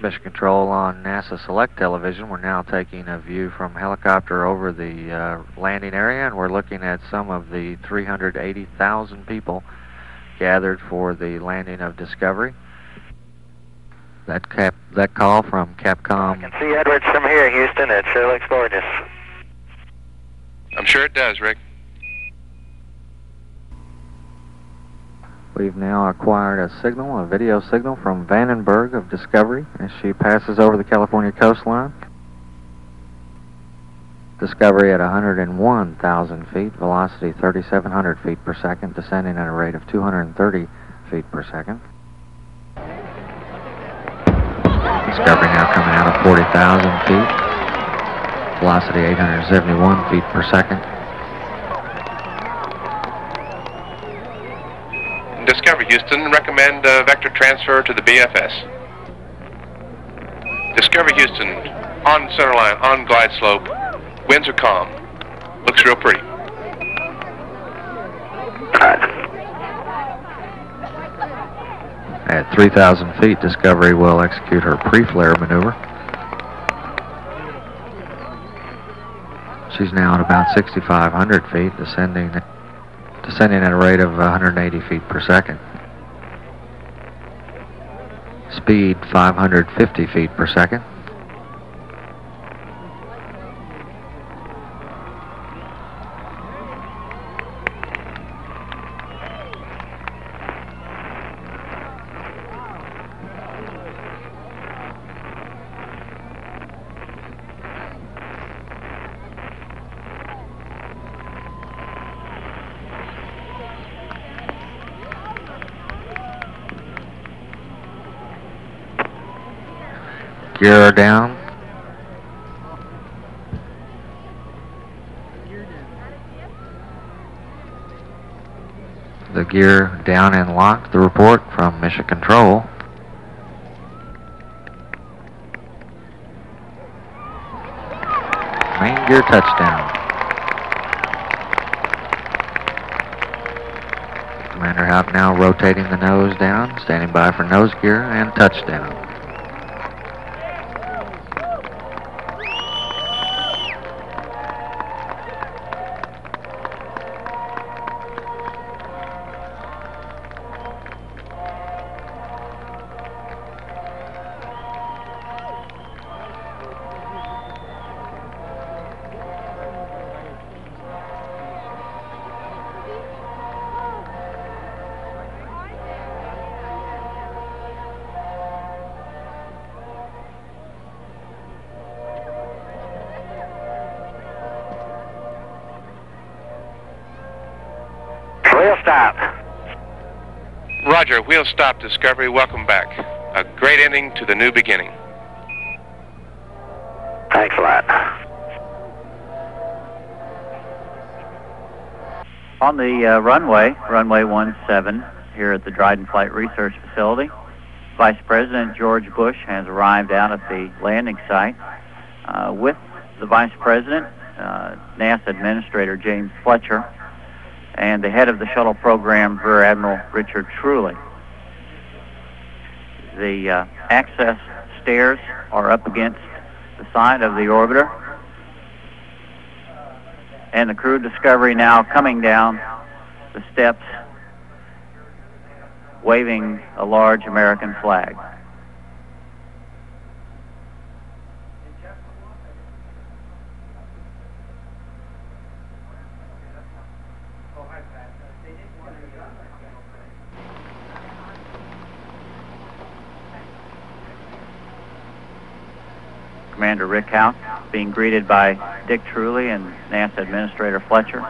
Mission Control on NASA Select Television. We're now taking a view from helicopter over the uh, landing area, and we're looking at some of the 380,000 people gathered for the landing of Discovery. That cap that call from Capcom. I can see Edwards from here, Houston. It sure looks gorgeous. I'm sure it does, Rick. We've now acquired a signal, a video signal from Vandenberg of Discovery as she passes over the California coastline. Discovery at 101,000 feet, velocity 3,700 feet per second, descending at a rate of 230 feet per second. Discovery now coming out of 40,000 feet, velocity 871 feet per second. Discovery, Houston, recommend uh, vector transfer to the BFS. Discovery, Houston, on centerline, on glide slope. Winds are calm. Looks real pretty. At 3,000 feet, Discovery will execute her pre-flare maneuver. She's now at about 6,500 feet, descending, descending at a rate of 180 feet per second. Speed 550 feet per second. Gear down. The gear down and locked. The report from Mission Control. Main gear touchdown. Commander Hauck now rotating the nose down, standing by for nose gear and touchdown. Stop. Roger, wheel stop, Discovery. Welcome back. A great ending to the new beginning. Thanks a lot. On the uh, runway, runway 17, here at the Dryden Flight Research Facility, Vice President George Bush has arrived out at the landing site. Uh, with the Vice President, uh, NASA Administrator James Fletcher, and the head of the shuttle program, Rear Admiral Richard Truly. The uh, access stairs are up against the side of the orbiter, and the crew Discovery now coming down the steps, waving a large American flag. Commander Rick House, being greeted by Dick Truly and NASA Administrator Fletcher.